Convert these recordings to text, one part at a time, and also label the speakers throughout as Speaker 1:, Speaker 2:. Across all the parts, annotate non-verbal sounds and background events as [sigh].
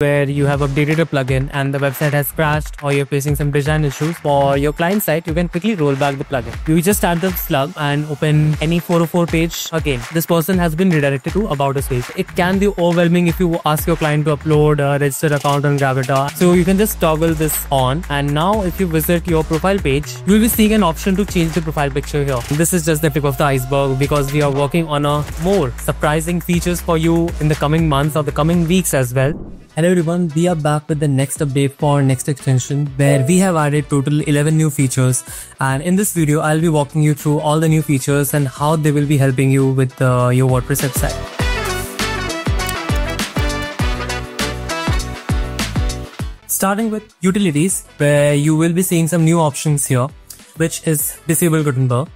Speaker 1: where you have updated a plugin and the website has crashed or you're facing some design issues for your client site, you can quickly roll back the plugin. You just add the slug and open any 404 page again. This person has been redirected to about us page. It can be overwhelming if you ask your client to upload a registered account on Gravatar. So you can just toggle this on and now if you visit your profile page, you will be seeing an option to change the profile picture here. This is just the tip of the iceberg because we are working on a more surprising features for you in the coming months or the coming weeks as well. Hello everyone, we are back with the next update for Nexter extension where we have added total 11 new features and in this video I'll be walking you through all the new features and how they will be helping you with uh, your WordPress website. Starting with utilities where you will be seeing some new options here which is disable Gutenberg.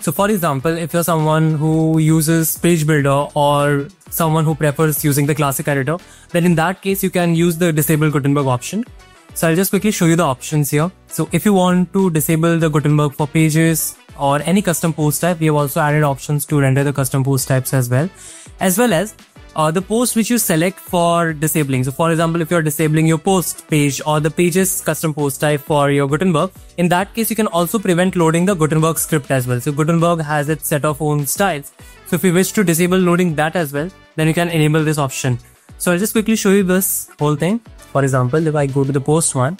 Speaker 1: So for example, if you're someone who uses page builder or someone who prefers using the classic editor, then in that case, you can use the disable Gutenberg option. So I'll just quickly show you the options here. So if you want to disable the Gutenberg for pages or any custom post type, we have also added options to render the custom post types as well, as well as uh, the post which you select for disabling. So for example, if you're disabling your post page or the pages custom post type for your Gutenberg, in that case, you can also prevent loading the Gutenberg script as well. So Gutenberg has its set of own styles. So if you wish to disable loading that as well, then you can enable this option. So I'll just quickly show you this whole thing. For example, if I go to the post one,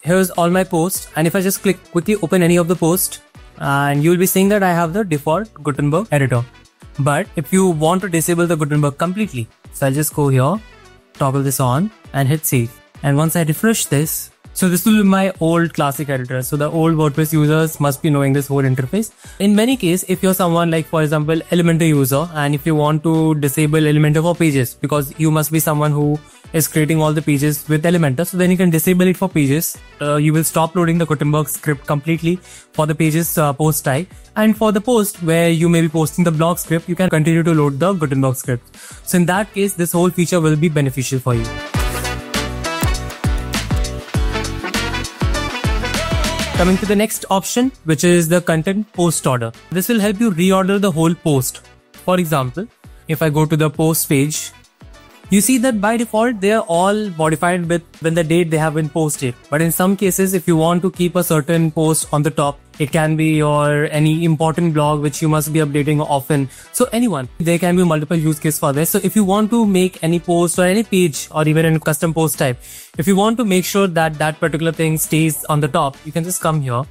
Speaker 1: here's all my posts. And if I just click quickly open any of the posts, and you'll be seeing that I have the default Gutenberg editor. But if you want to disable the Gutenberg completely, so I'll just go here, toggle this on and hit save. And once I refresh this, so this will be my old classic editor. So the old WordPress users must be knowing this whole interface. In many cases, if you're someone like, for example, Elementor user, and if you want to disable Elementor for pages, because you must be someone who is creating all the pages with Elementor. So then you can disable it for pages. Uh, you will stop loading the Gutenberg script completely for the pages uh, post type. And for the post where you may be posting the blog script, you can continue to load the Gutenberg script. So in that case, this whole feature will be beneficial for you. Coming to the next option, which is the content post order. This will help you reorder the whole post. For example, if I go to the post page you see that by default they are all modified with when the date they have been posted. But in some cases if you want to keep a certain post on the top it can be your any important blog which you must be updating often. So anyone there can be multiple use case for this. So if you want to make any post or any page or even a custom post type if you want to make sure that that particular thing stays on the top you can just come here.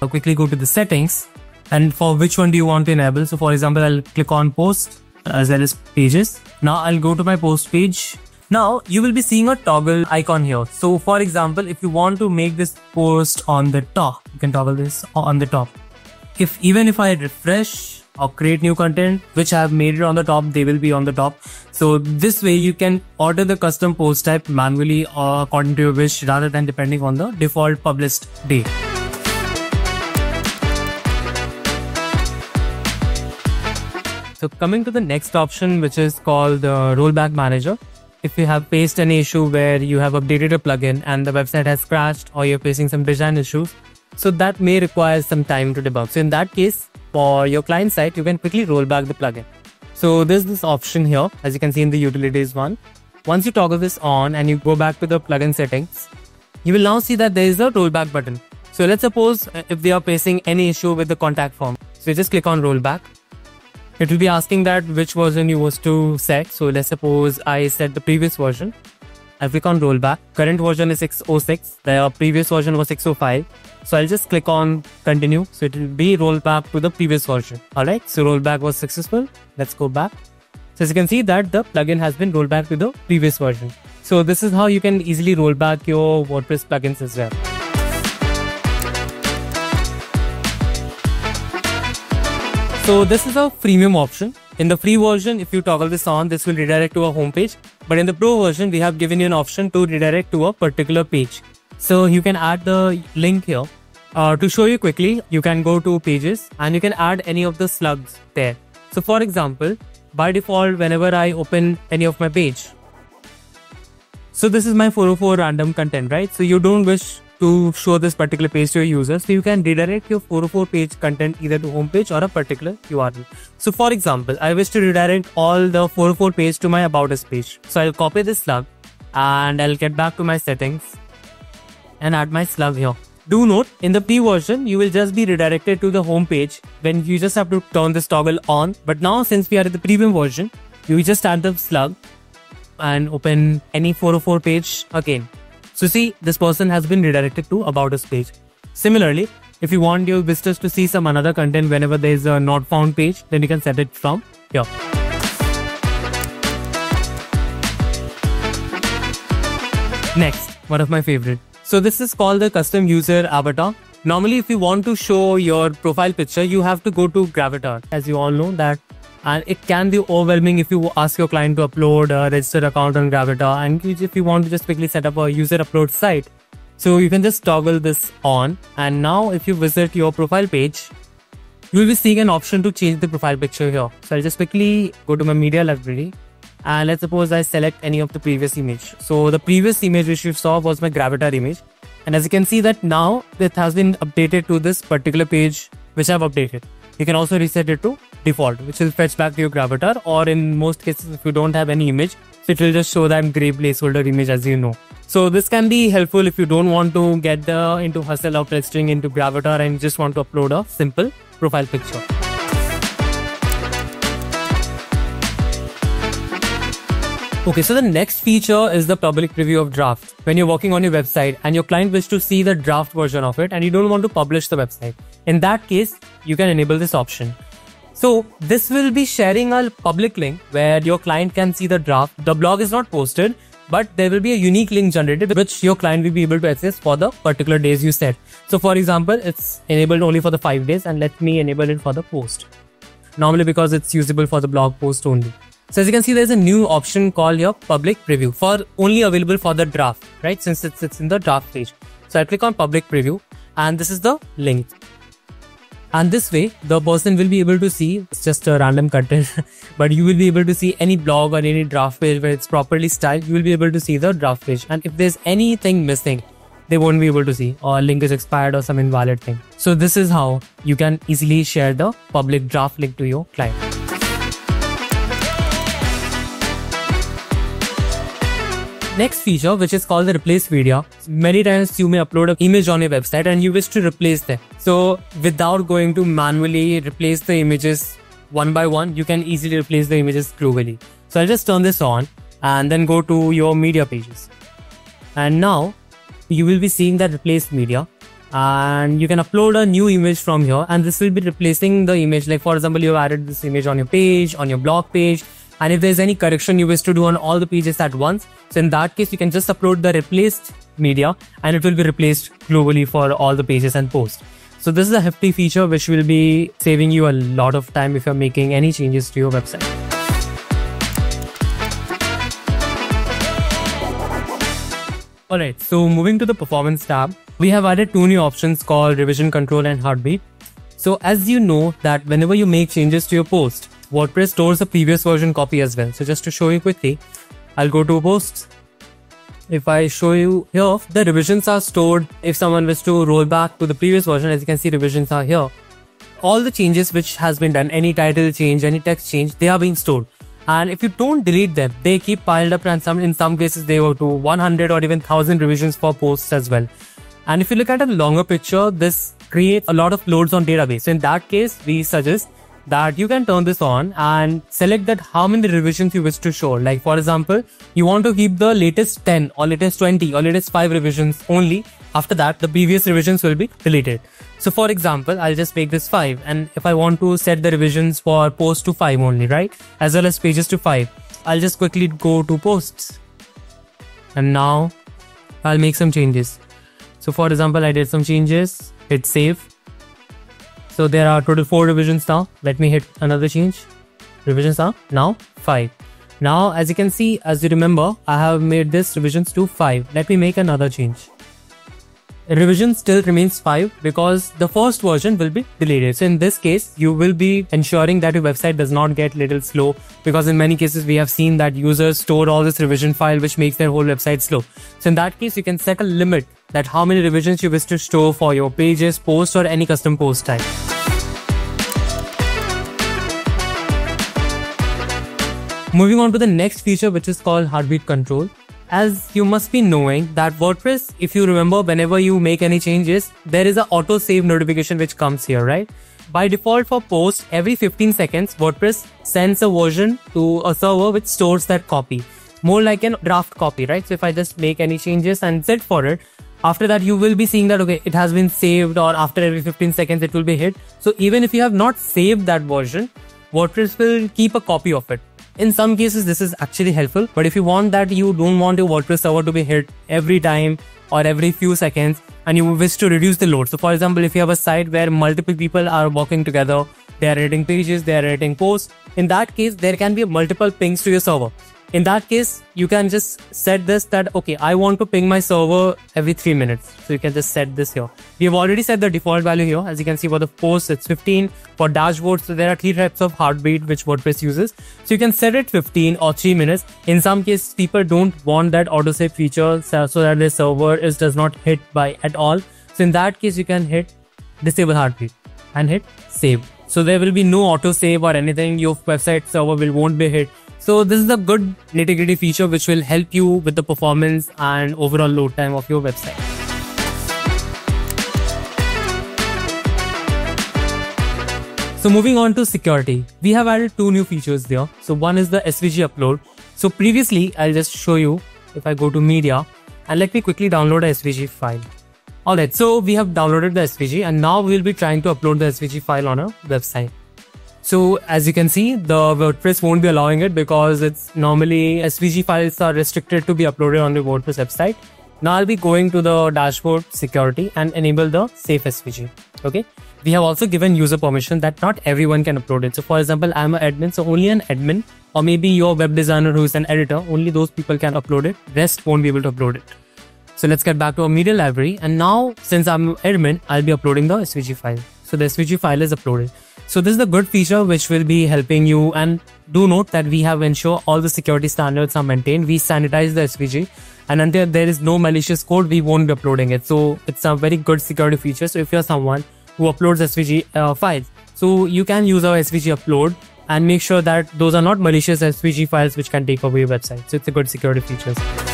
Speaker 1: I'll quickly go to the settings. And for which one do you want to enable? So for example i'll click on post as well as pages. Now I'll go to my post page. Now you will be seeing a toggle icon here. So for example, if you want to make this post on the top, you can toggle this on the top. If even if I refresh or create new content which I have made it on the top, they will be on the top. So this way you can order the custom post type manually or according to your wish rather than depending on the default published date. So coming to the next option, which is called the Rollback Manager. If you have faced any issue where you have updated a plugin and the website has crashed or you're facing some design issues, so that may require some time to debug. So in that case, for your client site, you can quickly roll back the plugin. So there's this option here, as you can see in the utilities one. Once you toggle this on and you go back to the plugin settings, you will now see that there is a rollback button. So let's suppose uh, if they are facing any issue with the contact form. So you just click on rollback it will be asking that which version you was to set. So let's suppose I set the previous version. I click on rollback. Current version is 606. The previous version was 605. So I'll just click on continue. So it will be rolled back to the previous version. Alright, so rollback was successful. Let's go back. So as you can see that the plugin has been rolled back to the previous version. So this is how you can easily roll back your WordPress plugins as well. So this is a freemium option. In the free version, if you toggle this on, this will redirect to a home page. But in the pro version, we have given you an option to redirect to a particular page. So you can add the link here. Uh, to show you quickly, you can go to pages and you can add any of the slugs there. So for example, by default, whenever I open any of my page, so this is my 404 random content, right? So you don't wish to show this particular page to your users. So you can redirect your 404 page content either to homepage or a particular URL. So for example, I wish to redirect all the 404 page to my about us page. So I'll copy this slug and I'll get back to my settings and add my slug here. Do note, in the P version, you will just be redirected to the home page when you just have to turn this toggle on. But now, since we are in the premium version, you just add the slug and open any 404 page again. So see, this person has been redirected to about us page. Similarly, if you want your visitors to see some another content whenever there is a not found page, then you can set it from here. Next, one of my favorite. So this is called the custom user avatar. Normally, if you want to show your profile picture, you have to go to Gravatar. As you all know that and it can be overwhelming if you ask your client to upload a registered account on Gravatar and if you want to just quickly set up a user upload site. So you can just toggle this on and now if you visit your profile page, you will be seeing an option to change the profile picture here. So I'll just quickly go to my media library and let's suppose I select any of the previous image. So the previous image which you saw was my Gravatar image. And as you can see that now it has been updated to this particular page which I've updated. You can also reset it to default, which will fetch back to your Gravatar, or in most cases, if you don't have any image, it will just show that gray placeholder image as you know. So this can be helpful if you don't want to get the into hustle of registering into Gravatar and just want to upload a simple profile picture. Okay, so the next feature is the public preview of draft. When you're working on your website and your client wishes to see the draft version of it and you don't want to publish the website. In that case, you can enable this option. So this will be sharing a public link where your client can see the draft. The blog is not posted, but there will be a unique link generated which your client will be able to access for the particular days you set. So for example, it's enabled only for the five days and let me enable it for the post. Normally because it's usable for the blog post only. So as you can see, there's a new option called your public preview for only available for the draft, right? Since it's, it's in the draft stage. So I click on public preview and this is the link. And this way, the person will be able to see, it's just a random content, [laughs] but you will be able to see any blog or any draft page where it's properly styled, you will be able to see the draft page. And if there's anything missing, they won't be able to see or link is expired or some invalid thing. So this is how you can easily share the public draft link to your client. Next feature, which is called the replace media. Many times you may upload an image on your website and you wish to replace them. So without going to manually replace the images one by one, you can easily replace the images globally. So I'll just turn this on and then go to your media pages. And now you will be seeing that replace media and you can upload a new image from here and this will be replacing the image like for example you added this image on your page on your blog page and if there's any correction you wish to do on all the pages at once, so in that case, you can just upload the replaced media and it will be replaced globally for all the pages and posts. So this is a hefty feature which will be saving you a lot of time if you're making any changes to your website. Alright, so moving to the performance tab, we have added two new options called revision control and heartbeat. So as you know that whenever you make changes to your post, WordPress stores the previous version copy as well. So just to show you quickly, I'll go to posts. If I show you here, the revisions are stored. If someone was to roll back to the previous version, as you can see, revisions are here. All the changes which has been done, any title change, any text change, they are being stored. And if you don't delete them, they keep piled up and some in some cases they go to 100 or even 1000 revisions for posts as well. And if you look at a longer picture, this creates a lot of loads on database. So in that case, we suggest that you can turn this on and select that how many revisions you wish to show. Like for example, you want to keep the latest 10 or latest 20 or latest 5 revisions only. After that, the previous revisions will be deleted. So for example, I'll just make this 5 and if I want to set the revisions for post to 5 only, right? As well as pages to 5, I'll just quickly go to posts. And now I'll make some changes. So for example, I did some changes, hit save so there are total four revisions now. Let me hit another change. Revisions are now five. Now, as you can see, as you remember, I have made this revisions to five. Let me make another change. Revision still remains 5 because the first version will be deleted. So in this case, you will be ensuring that your website does not get little slow because in many cases we have seen that users store all this revision file which makes their whole website slow. So in that case, you can set a limit that how many revisions you wish to store for your pages, posts or any custom post type. Moving on to the next feature which is called heartbeat control. As you must be knowing that WordPress, if you remember, whenever you make any changes, there is a auto save notification which comes here, right? By default for post, every 15 seconds, WordPress sends a version to a server which stores that copy. More like a draft copy, right? So if I just make any changes and set for it, after that you will be seeing that okay it has been saved or after every 15 seconds it will be hit so even if you have not saved that version wordpress will keep a copy of it in some cases, this is actually helpful, but if you want that you don't want your WordPress server to be hit every time or every few seconds and you wish to reduce the load. So, for example, if you have a site where multiple people are working together, they are editing pages, they are editing posts, in that case, there can be multiple pings to your server in that case you can just set this that okay i want to ping my server every three minutes. So you can just set this here. We have already set the default value here. As you can see for the post it's 15 for dashboard so there are three types of heartbeat which wordpress uses. So you can set it 15 or 3 minutes. In some cases people don't want that autosave feature so, so that the server is does not hit by at all. So in that case you can hit disable heartbeat and hit save. So there will be no autosave or anything. Your website server will won't be hit so this is a good nitty gritty feature which will help you with the performance and overall load time of your website. So moving on to security, we have added two new features there. So one is the SVG upload. So previously, I'll just show you if I go to media and let me quickly download a SVG file. Alright, so we have downloaded the SVG and now we'll be trying to upload the SVG file on a website. So as you can see, the WordPress won't be allowing it because it's normally SVG files are restricted to be uploaded on the WordPress website. Now I'll be going to the dashboard security and enable the safe SVG. Okay. We have also given user permission that not everyone can upload it. So for example, I'm an admin, so only an admin or maybe your web designer who is an editor, only those people can upload it. Rest won't be able to upload it. So let's get back to our media library. And now since I'm admin, I'll be uploading the SVG file. So the SVG file is uploaded. So this is a good feature which will be helping you and do note that we have ensured all the security standards are maintained. We sanitize the SVG and until there is no malicious code, we won't be uploading it. So it's a very good security feature. So if you're someone who uploads SVG uh, files, so you can use our SVG upload and make sure that those are not malicious SVG files which can take over your website. So it's a good security feature.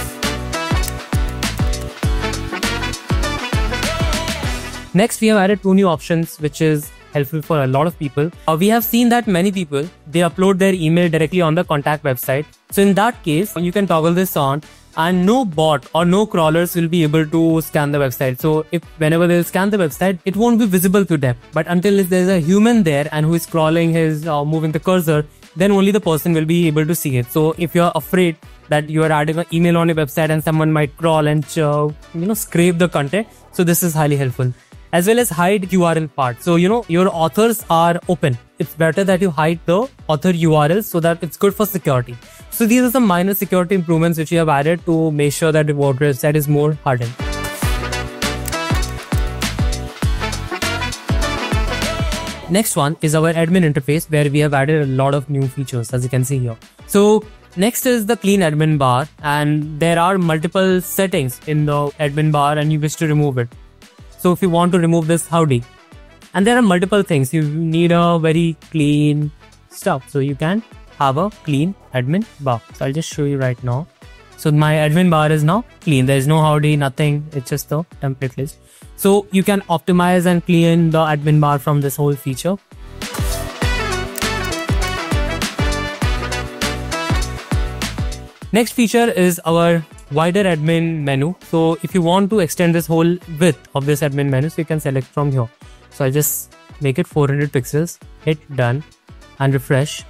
Speaker 1: Next, we have added two new options, which is helpful for a lot of people. Uh, we have seen that many people they upload their email directly on the contact website. So in that case, you can toggle this on and no bot or no crawlers will be able to scan the website. So if whenever they'll scan the website, it won't be visible to them. But until there's a human there and who is crawling his or uh, moving the cursor, then only the person will be able to see it. So if you're afraid that you are adding an email on your website and someone might crawl and uh, you know scrape the content, so this is highly helpful as well as hide URL part. So, you know, your authors are open. It's better that you hide the author URL so that it's good for security. So these are some minor security improvements which we have added to make sure that the WordPress that is more hardened. Next one is our admin interface where we have added a lot of new features as you can see here. So next is the clean admin bar and there are multiple settings in the admin bar and you wish to remove it. So if you want to remove this, howdy. And there are multiple things. You need a very clean stuff. So you can have a clean admin bar. So I'll just show you right now. So my admin bar is now clean. There is no howdy, nothing. It's just the template list. So you can optimize and clean the admin bar from this whole feature. Next feature is our wider admin menu. So if you want to extend this whole width of this admin menu, so you can select from here. So I'll just make it 400 pixels, hit done and refresh.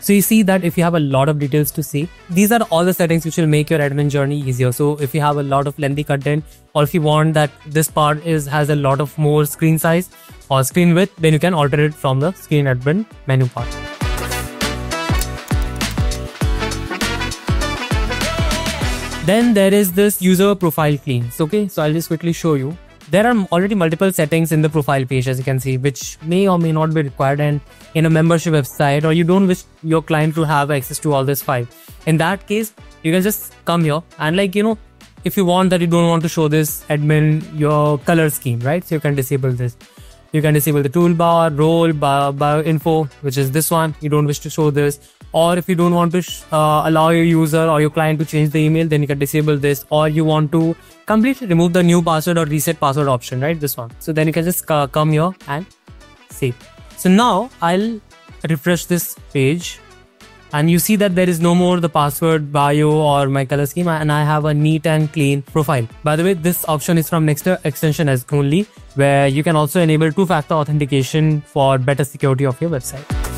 Speaker 1: So you see that if you have a lot of details to see, these are all the settings which will make your admin journey easier. So if you have a lot of lengthy content or if you want that this part is has a lot of more screen size or screen width, then you can alter it from the screen admin menu part. Then there is this user profile cleans. Okay, so I'll just quickly show you. There are already multiple settings in the profile page as you can see, which may or may not be required and in a membership website or you don't wish your client to have access to all this file. In that case, you can just come here and like, you know, if you want that you don't want to show this admin your color scheme, right? So you can disable this. You can disable the toolbar, role, bio, bio info, which is this one. You don't wish to show this or if you don't want to uh, allow your user or your client to change the email then you can disable this. Or you want to completely remove the new password or reset password option right this one. So then you can just uh, come here and save. So now i'll refresh this page. And you see that there is no more the password bio or my color scheme and I have a neat and clean profile. By the way, this option is from Nexter extension as only where you can also enable two-factor authentication for better security of your website.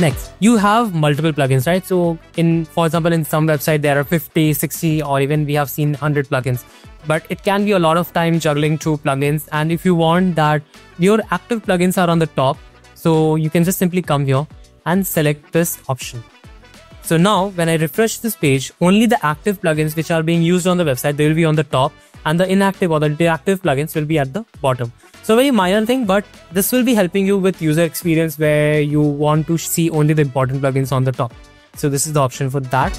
Speaker 1: Next, you have multiple plugins, right? So in, for example, in some website, there are 50, 60, or even we have seen 100 plugins, but it can be a lot of time juggling two plugins. And if you want that your active plugins are on the top, so you can just simply come here and select this option. So now when I refresh this page, only the active plugins which are being used on the website, they will be on the top and the inactive or the deactive plugins will be at the bottom. So very minor thing, but this will be helping you with user experience where you want to see only the important plugins on the top. So this is the option for that.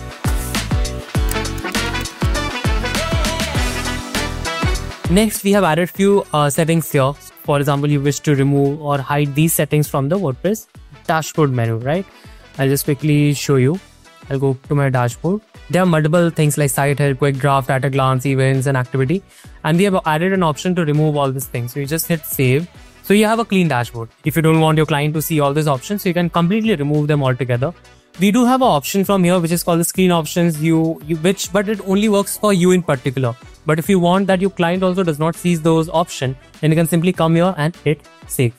Speaker 1: Next, we have added few uh, settings here. For example, you wish to remove or hide these settings from the WordPress dashboard menu, right? I'll just quickly show you. I'll go to my dashboard. There are multiple things like site help, quick draft, at a glance, events, and activity. And we have added an option to remove all these things. So you just hit save. So you have a clean dashboard. If you don't want your client to see all these options, you can completely remove them altogether. We do have an option from here which is called the screen options. You, you which but it only works for you in particular. But if you want that your client also does not see those options, then you can simply come here and hit save.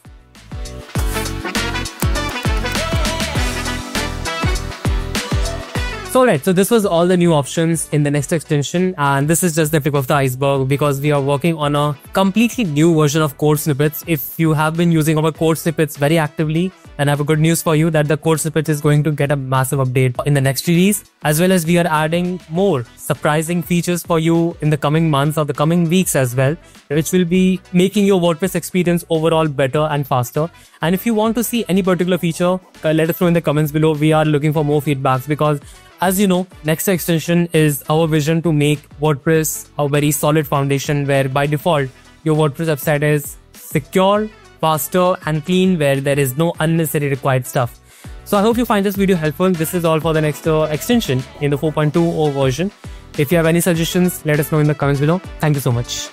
Speaker 1: So right, so this was all the new options in the Nexter extension and this is just the tip of the iceberg because we are working on a completely new version of code snippets. If you have been using our code snippets very actively, and I have a good news for you that the code snippet is going to get a massive update in the next release, as well as we are adding more surprising features for you in the coming months or the coming weeks as well, which will be making your WordPress experience overall better and faster. And if you want to see any particular feature, uh, let us know in the comments below. We are looking for more feedbacks because as you know, Nexter extension is our vision to make WordPress a very solid foundation where by default, your WordPress website is secure, faster and clean where there is no unnecessary required stuff. So I hope you find this video helpful. This is all for the Nexter extension in the 4.20 version. If you have any suggestions, let us know in the comments below. Thank you so much.